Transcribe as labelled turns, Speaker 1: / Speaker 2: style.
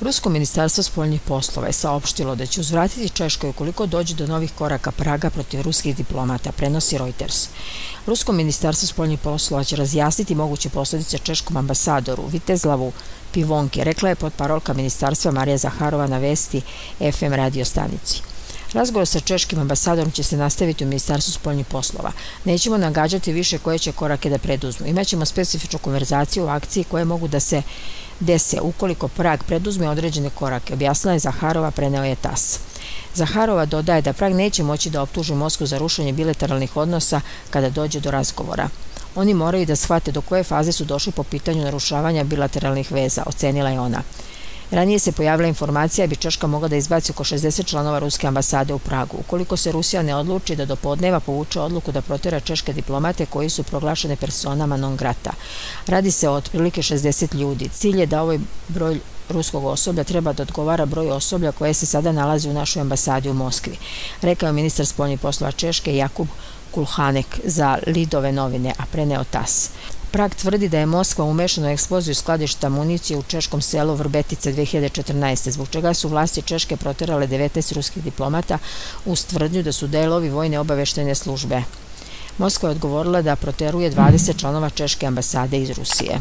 Speaker 1: Rusko ministarstvo spoljnih poslova je saopštilo da će uzvratiti Češkoj ukoliko dođe do novih koraka Praga protiv ruskih diplomata, prenosi Reuters. Rusko ministarstvo spoljnih poslova će razjasniti moguće posljedice češkom ambasadoru Vitezlavu Pivonke, rekla je pod parolka ministarstva Marija Zaharova na vesti FM radio stanici. Razgovor sa češkim ambasadorom će se nastaviti u Ministarstvu spoljnih poslova. Nećemo nagađati više koje će korake da preduzmu. Imaćemo specifičnu konverzaciju u akciji koje mogu da se dese ukoliko Prag preduzme određene korake, objasnila je Zaharova, preneo je TAS. Zaharova dodaje da Prag neće moći da optuži Moskvu za rušenje bilateralnih odnosa kada dođe do razgovora. Oni moraju da shvate do koje faze su došli po pitanju narušavanja bilateralnih veza, ocenila je ona. Ranije se pojavila informacija da bi Češka mogla da izbaci oko 60 članova ruske ambasade u Pragu. Ukoliko se Rusija ne odluči da do podneva povuče odluku da protira češke diplomate koji su proglašene personama non grata. Radi se o otprilike 60 ljudi. Cilj je da ovaj broj ruskog osoblja treba da odgovara broj osoblja koje se sada nalazi u našoj ambasadi u Moskvi. Rekao je ministar spoljnih poslova Češke Jakub Kulhanek za Lidove novine, a preneo TAS. Prag tvrdi da je Moskva umešana u eksploziju skladišta municije u češkom selu Vrbetice 2014. zbog čega su vlasti Češke proterale 19 ruskih diplomata u tvrdnju da su delovi vojne obaveštene službe. Moskva je odgovorila da proteruje 20 članova Češke ambasade iz Rusije.